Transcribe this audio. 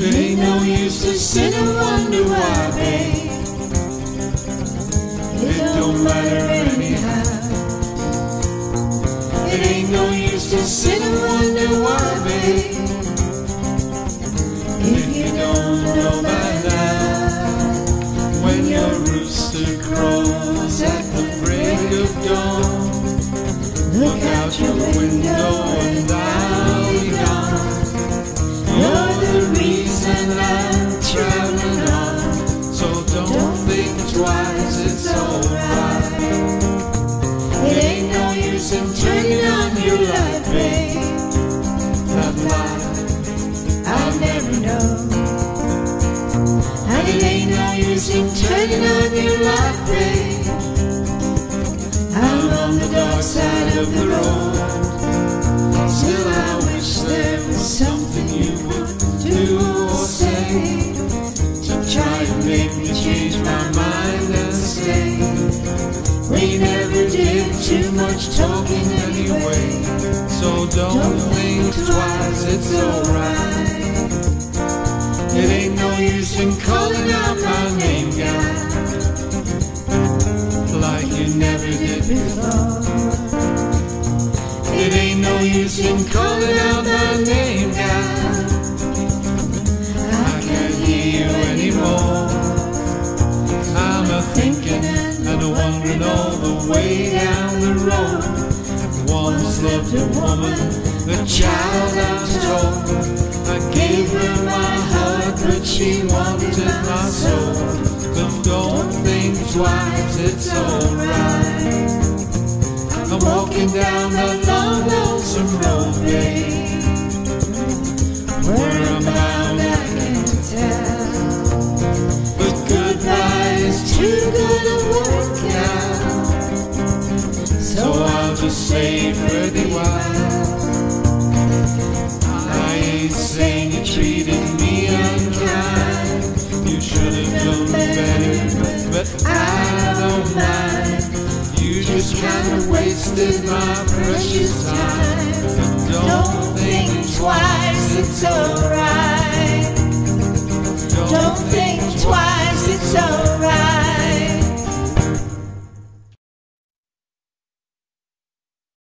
ain't no use to sit and wonder why, babe. It don't matter anyhow. It ain't no use to sit and wonder why, babe. If you don't know by now, when your rooster crows at the break of dawn, look out your window so don't think twice, it's alright. It ain't no use in turning on your light, babe. I'll never know. On. I'm on the dark side of the road. Still, I wish there was something you do or say change my mind and stay. We never did too much talking anyway, so don't think twice, it's alright. It ain't no use in calling out my name, guy, like you never did before. It ain't no use in calling out my name, guy. Wondering all the way down the road. Once loved a woman, a child I'm told. I gave her my heart, but she wanted my soul. So don't think twice, it's alright. I'm walking down that saved worthy wife. I ain't saying you treated me unkind. You should have known better, but, but I don't mind. You just kind of wasted my precious time. Don't think twice, it's over.